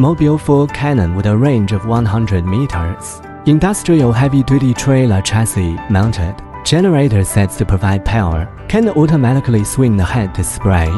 Mobile fog cannon with a range of 100 meters. Industrial heavy-duty trailer chassis mounted. Generator sets to provide power. Can automatically swing the head to spray.